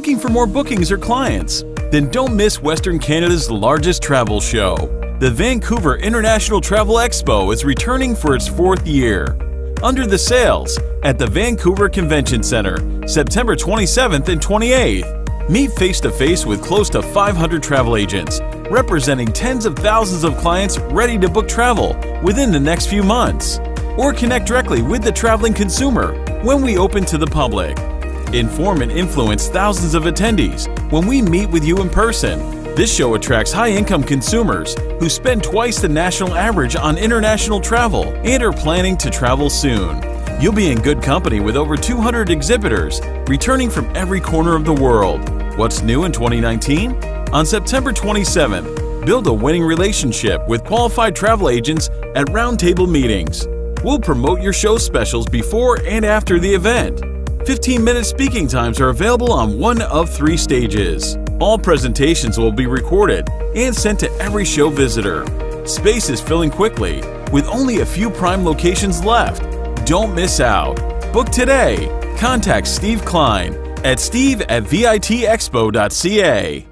looking for more bookings or clients? Then don't miss Western Canada's largest travel show. The Vancouver International Travel Expo is returning for its fourth year. Under the Sails at the Vancouver Convention Center, September 27th and 28th. Meet face to face with close to 500 travel agents, representing tens of thousands of clients ready to book travel within the next few months. Or connect directly with the traveling consumer when we open to the public. Inform and influence thousands of attendees when we meet with you in person. This show attracts high income consumers who spend twice the national average on international travel and are planning to travel soon. You'll be in good company with over 200 exhibitors returning from every corner of the world. What's new in 2019? On September 27th, build a winning relationship with qualified travel agents at roundtable meetings. We'll promote your show specials before and after the event 15 minute speaking times are available on one of three stages. All presentations will be recorded and sent to every show visitor. Space is filling quickly, with only a few prime locations left. Don't miss out. Book today. Contact Steve Klein at steve at vitexpo.ca.